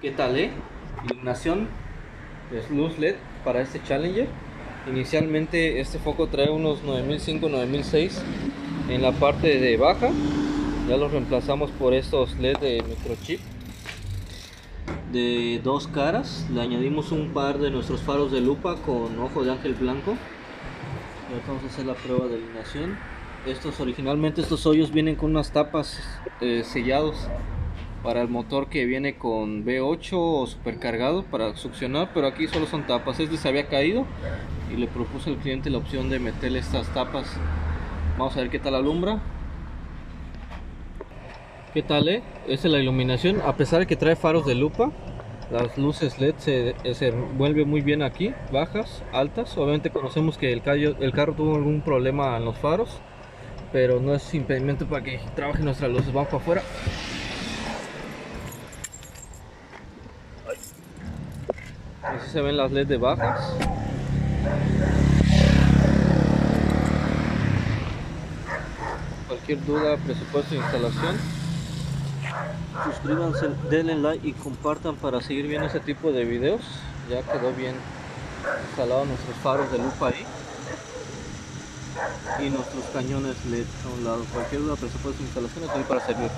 ¿Qué tal, eh? Iluminación es luz LED para este Challenger. Inicialmente este foco trae unos 9005-9006 en la parte de baja. Ya los reemplazamos por estos LED de microchip de dos caras. Le añadimos un par de nuestros faros de lupa con ojo de ángel blanco. Y vamos a hacer la prueba de iluminación. Estos originalmente estos hoyos vienen con unas tapas eh, sellados para el motor que viene con V8 o supercargado para succionar, pero aquí solo son tapas. Este se había caído y le propuso al cliente la opción de meterle estas tapas. Vamos a ver qué tal alumbra. ¿Qué tal, eh? Esta es la iluminación. A pesar de que trae faros de lupa, las luces LED se, se muy bien aquí, bajas, altas. Obviamente conocemos que el, carro tuvo algún problema en los faros, pero no es impedimento para que trabajen nuestras luces. Vamos para afuera. Así se ven las LED bajas. Cualquier duda, presupuesto de instalación, suscríbanse, denle like y compartan para seguir viendo ese tipo de videos. Ya quedó bien instalado nuestros faros de lupa ahí y nuestros cañones LED a un lado. Cualquier duda, presupuesto de instalación estoy para servir.